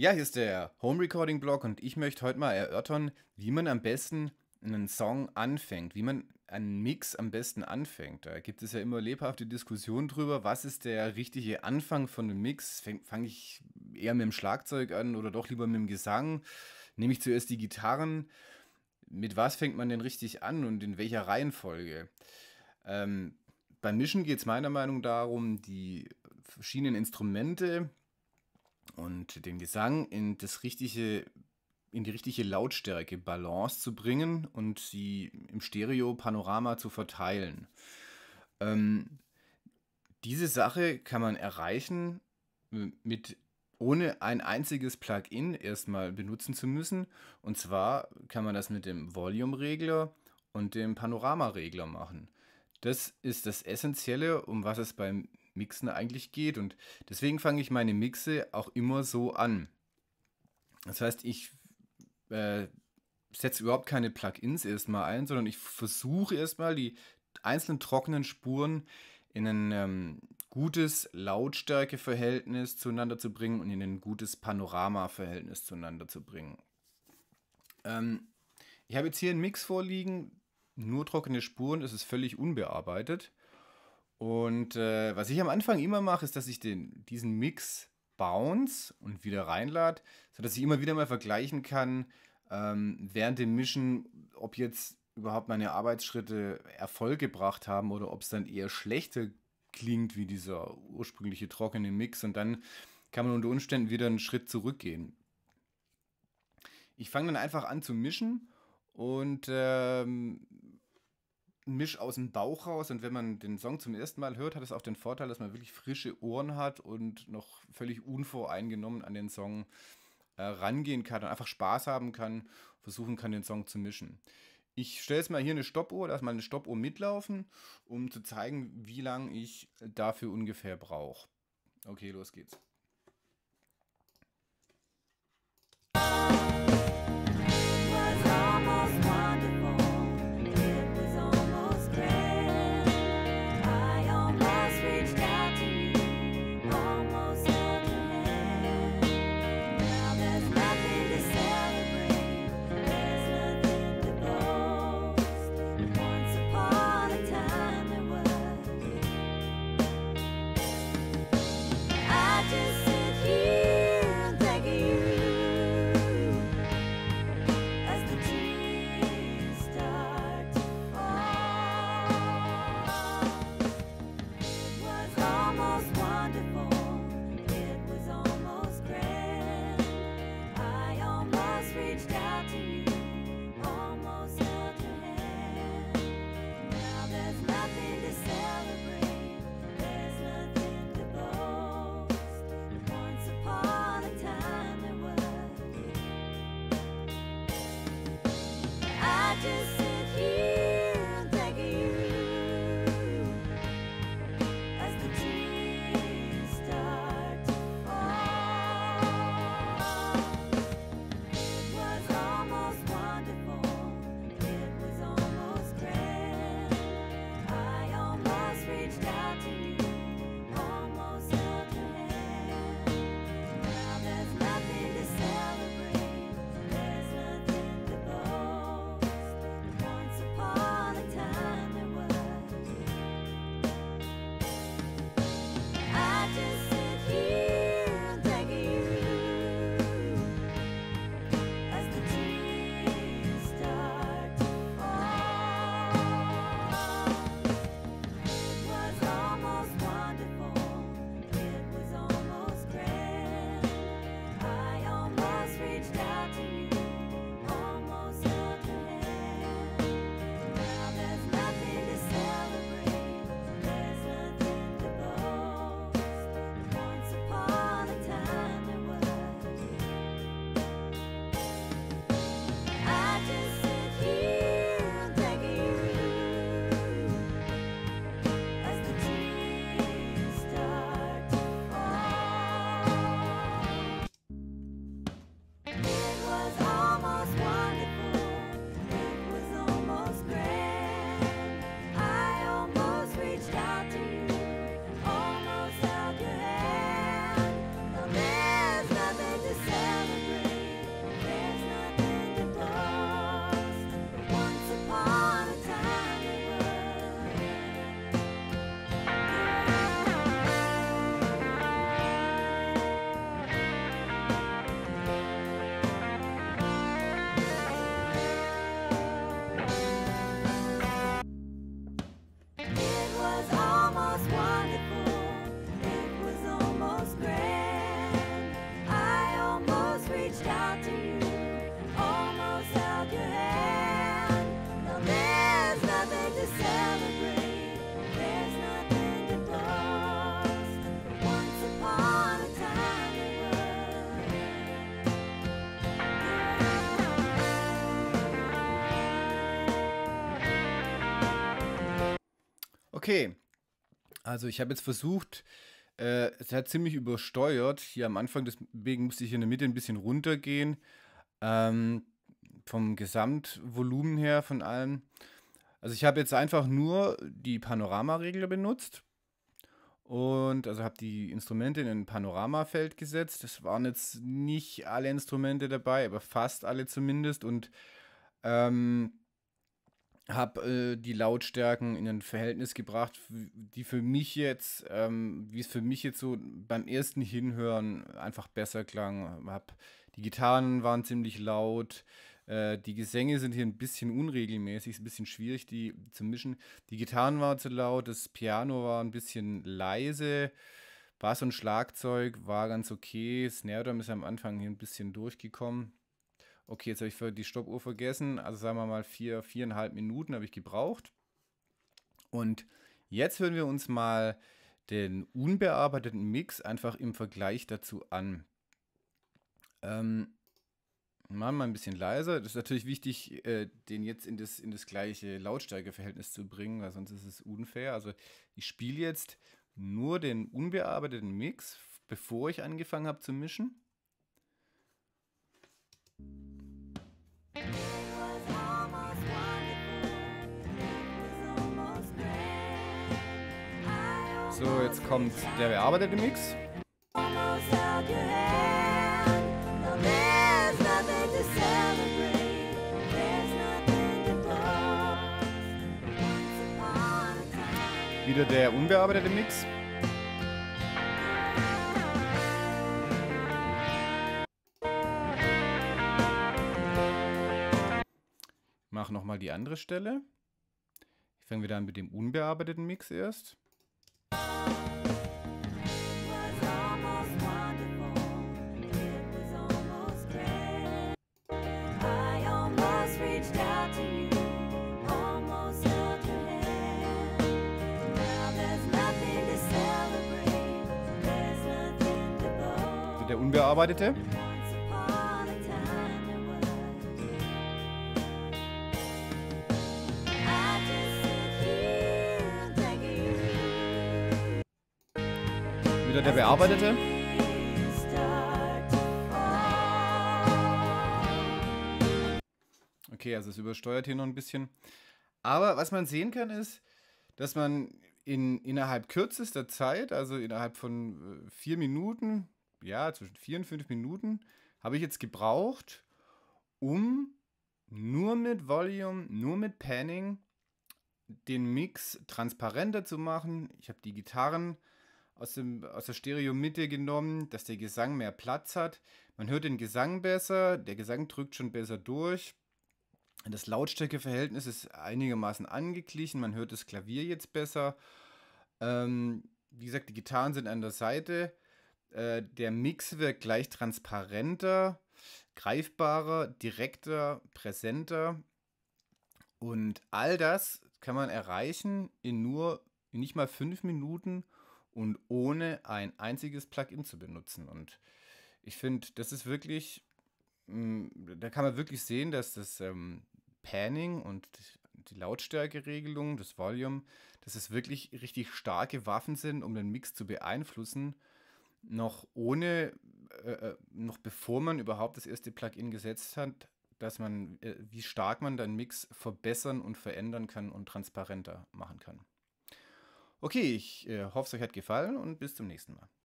Ja, hier ist der Home Recording Blog und ich möchte heute mal erörtern, wie man am besten einen Song anfängt, wie man einen Mix am besten anfängt. Da gibt es ja immer lebhafte Diskussionen drüber, was ist der richtige Anfang von einem Mix? Fange ich eher mit dem Schlagzeug an oder doch lieber mit dem Gesang? Nehme ich zuerst die Gitarren? Mit was fängt man denn richtig an und in welcher Reihenfolge? Ähm, beim Mischen geht es meiner Meinung nach darum, die verschiedenen Instrumente und den Gesang in das richtige in die richtige Lautstärke Balance zu bringen und sie im Stereo-Panorama zu verteilen. Ähm, diese Sache kann man erreichen mit ohne ein einziges Plugin erstmal benutzen zu müssen. Und zwar kann man das mit dem Volume-Regler und dem Panorama-Regler machen. Das ist das Essentielle, um was es beim Mixen eigentlich geht. Und deswegen fange ich meine Mixe auch immer so an. Das heißt, ich äh, setze überhaupt keine Plugins erstmal ein, sondern ich versuche erstmal die einzelnen trockenen Spuren in ein ähm, gutes Lautstärkeverhältnis zueinander zu bringen und in ein gutes Panorama-Verhältnis zueinander zu bringen. Ähm, ich habe jetzt hier einen Mix vorliegen, nur trockene Spuren, es ist völlig unbearbeitet. Und äh, was ich am Anfang immer mache, ist, dass ich den, diesen Mix bounce und wieder reinlade, sodass ich immer wieder mal vergleichen kann, ähm, während dem Mischen, ob jetzt überhaupt meine Arbeitsschritte Erfolg gebracht haben oder ob es dann eher schlechter klingt wie dieser ursprüngliche trockene Mix. Und dann kann man unter Umständen wieder einen Schritt zurückgehen. Ich fange dann einfach an zu mischen und ähm, misch aus dem Bauch raus. Und wenn man den Song zum ersten Mal hört, hat es auch den Vorteil, dass man wirklich frische Ohren hat und noch völlig unvoreingenommen an den Song äh, rangehen kann und einfach Spaß haben kann, versuchen kann, den Song zu mischen. Ich stelle jetzt mal hier eine Stoppuhr, lass mal eine Stoppuhr mitlaufen, um zu zeigen, wie lange ich dafür ungefähr brauche. Okay, los geht's. Okay, also ich habe jetzt versucht, äh, es hat ziemlich übersteuert. Hier am Anfang, deswegen musste ich in der Mitte ein bisschen runtergehen. Ähm, vom Gesamtvolumen her von allem. Also ich habe jetzt einfach nur die Panoramaregler benutzt und also habe die Instrumente in ein Panoramafeld gesetzt. Das waren jetzt nicht alle Instrumente dabei, aber fast alle zumindest und ähm, habe äh, die Lautstärken in ein Verhältnis gebracht, die für mich jetzt, ähm, wie es für mich jetzt so beim ersten Hinhören einfach besser klang. Hab, die Gitarren waren ziemlich laut, äh, die Gesänge sind hier ein bisschen unregelmäßig, ist ein bisschen schwierig, die zu mischen. Die Gitarren waren zu laut, das Piano war ein bisschen leise. Bass und Schlagzeug war ganz okay. Snare Drum ist am Anfang hier ein bisschen durchgekommen. Okay, jetzt habe ich die Stoppuhr vergessen. Also sagen wir mal vier, viereinhalb Minuten habe ich gebraucht. Und jetzt hören wir uns mal den unbearbeiteten Mix einfach im Vergleich dazu an. Ähm, Machen wir ein bisschen leiser. Das ist natürlich wichtig, äh, den jetzt in das, in das gleiche Lautstärkeverhältnis zu bringen, weil sonst ist es unfair. Also ich spiele jetzt nur den unbearbeiteten Mix, bevor ich angefangen habe zu mischen. So, jetzt kommt der bearbeitete Mix. Wieder der unbearbeitete Mix. Mach nochmal die andere Stelle. Ich fange wieder an mit dem unbearbeiteten Mix erst. der unbearbeitete. Wieder der bearbeitete. Okay, also es übersteuert hier noch ein bisschen. Aber was man sehen kann, ist, dass man in, innerhalb kürzester Zeit, also innerhalb von äh, vier Minuten, ja, zwischen vier und fünf Minuten habe ich jetzt gebraucht, um nur mit Volume, nur mit Panning den Mix transparenter zu machen. Ich habe die Gitarren aus, dem, aus der Stereo-Mitte genommen, dass der Gesang mehr Platz hat. Man hört den Gesang besser, der Gesang drückt schon besser durch. Das Lautstärkeverhältnis ist einigermaßen angeglichen, man hört das Klavier jetzt besser. Ähm, wie gesagt, die Gitarren sind an der Seite. Äh, der Mix wird gleich transparenter, greifbarer, direkter, präsenter. Und all das kann man erreichen in nur in nicht mal fünf Minuten und ohne ein einziges Plugin zu benutzen. Und ich finde, das ist wirklich, mh, mm, da kann man wirklich sehen, dass das ähm, Panning und die Lautstärkeregelung, das Volume, dass es wirklich richtig starke Waffen sind, um den Mix zu beeinflussen noch ohne, äh, äh, noch bevor man überhaupt das erste Plugin gesetzt hat, dass man, äh, wie stark man deinen Mix verbessern und verändern kann und transparenter machen kann. Okay, ich äh, hoffe, es euch hat gefallen und bis zum nächsten Mal.